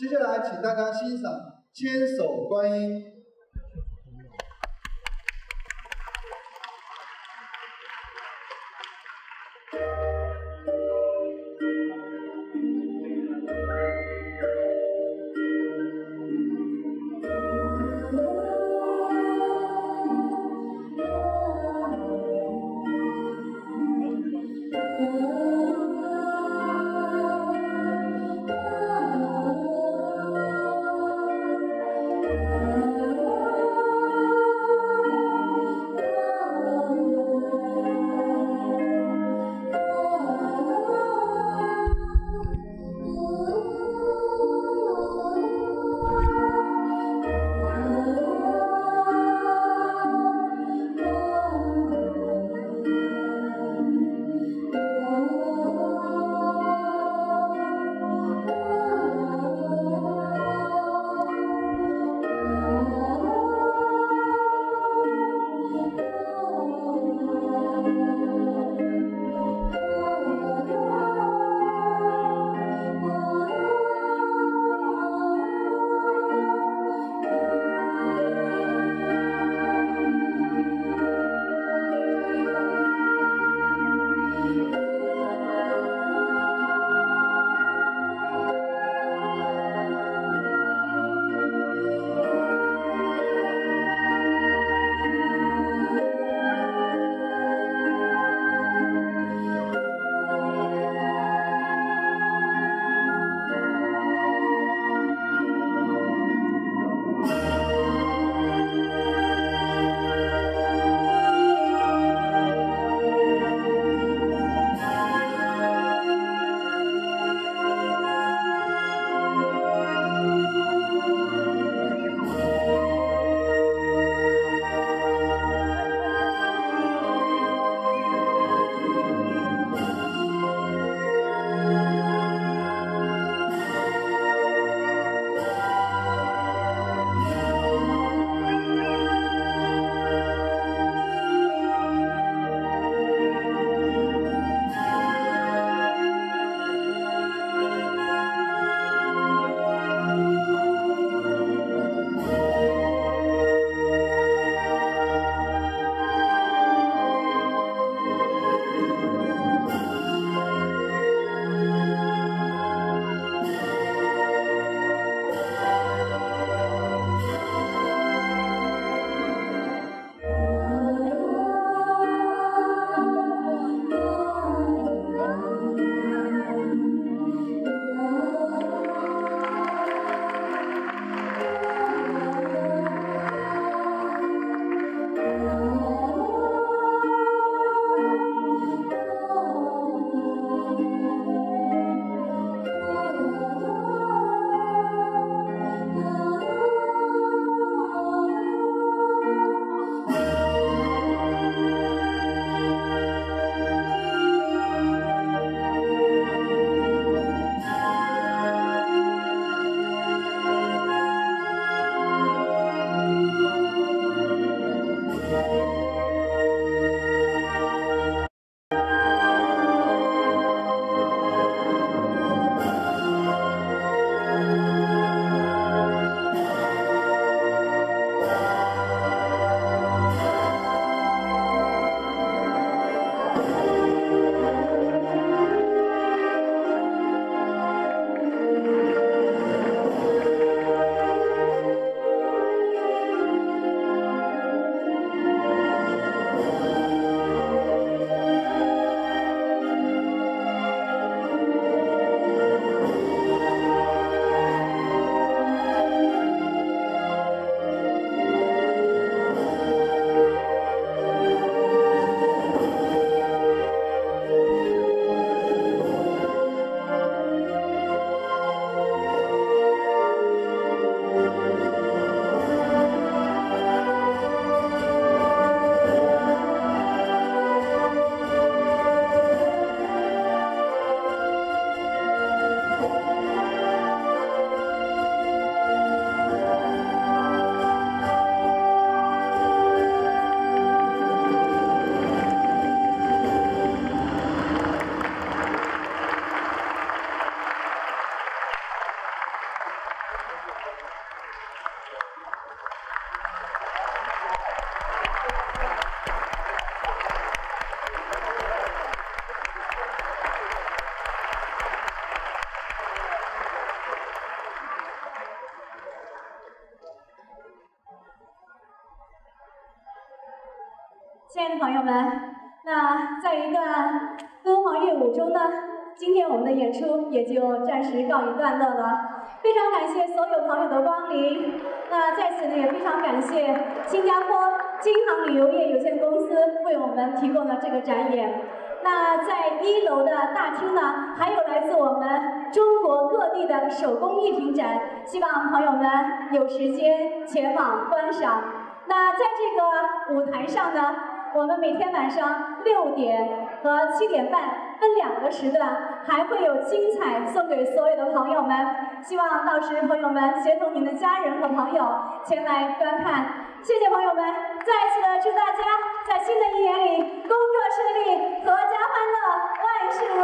接下来，请大家欣赏《千手观音》。亲爱的朋友们，那在一段敦煌乐舞中呢，今天我们的演出也就暂时告一段落了。非常感谢所有朋友的光临，那在此呢也非常感谢新加坡金航旅游业有限公司为我们提供的这个展演。那在一楼的大厅呢，还有来自我们中国各地的手工艺品展，希望朋友们有时间前往观赏。那在这个舞台上呢，我们每天晚上六点和七点半分两个时段，还会有精彩送给所有的朋友们。希望到时朋友们协同您的家人和朋友前来观看。谢谢朋友们，再一次的祝大家在新的一年里工作顺利阖家欢乐、万事。